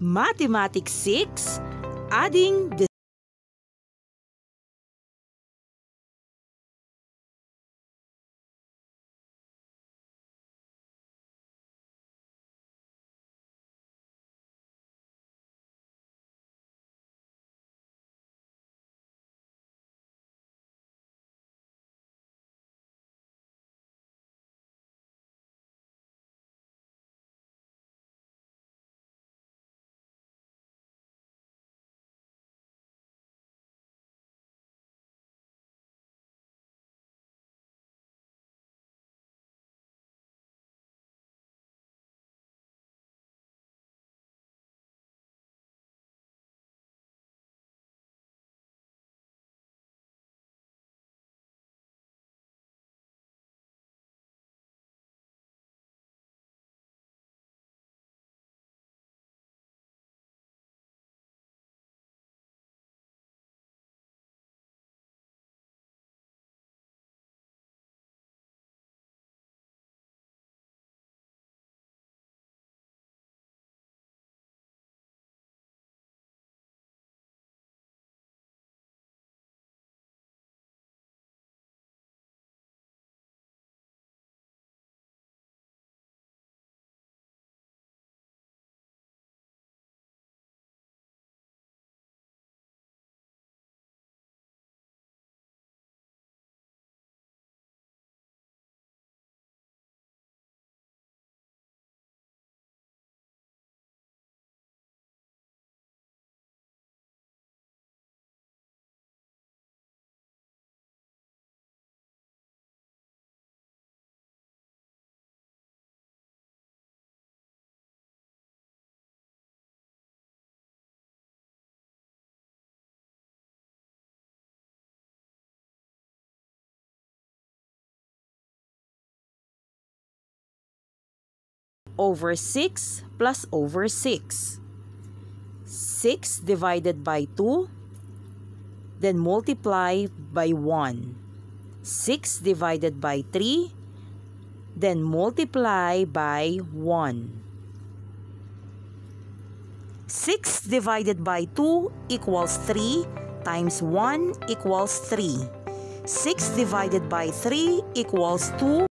Mathematics 6, adding the over 6 plus over 6. 6 divided by 2, then multiply by 1. 6 divided by 3, then multiply by 1. 6 divided by 2 equals 3 times 1 equals 3. 6 divided by 3 equals 2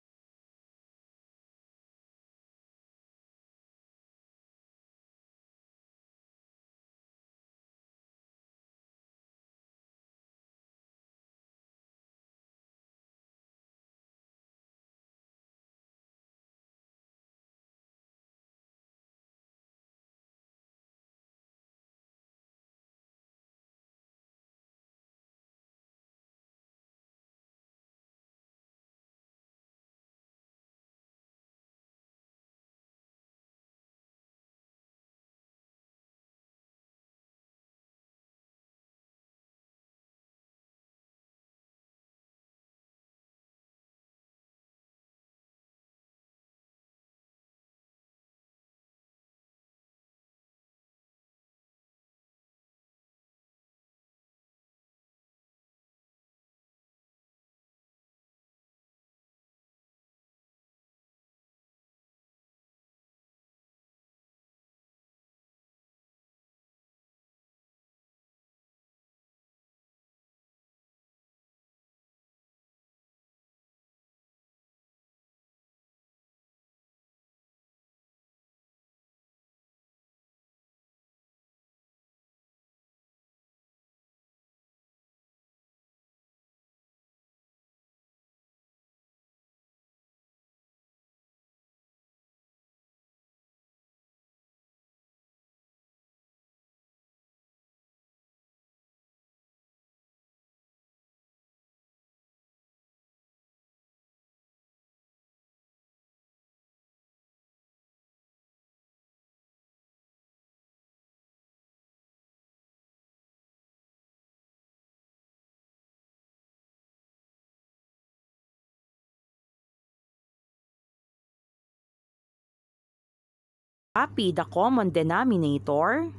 Copy the common denominator.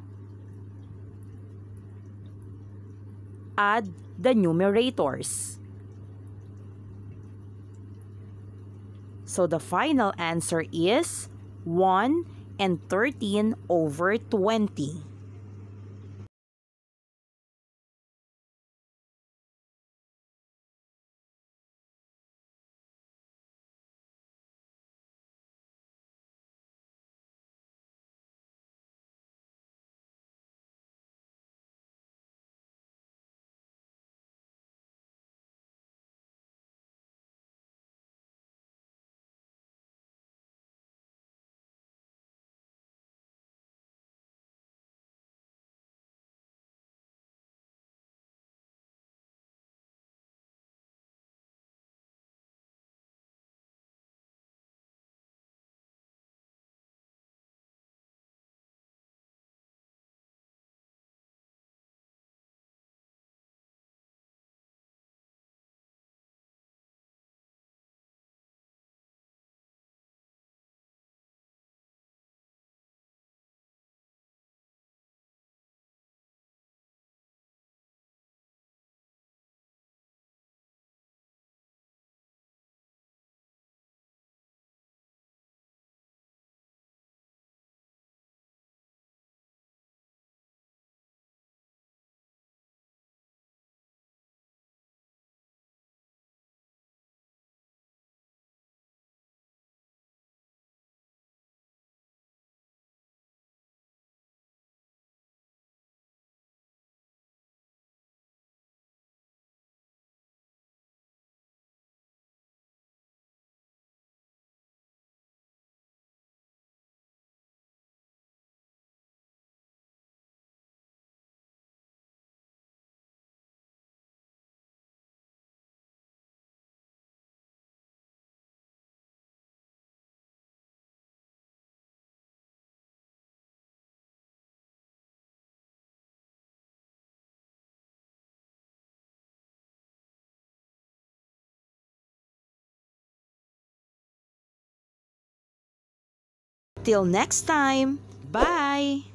Add the numerators. So the final answer is 1 and 13 over 20. Till next time, bye!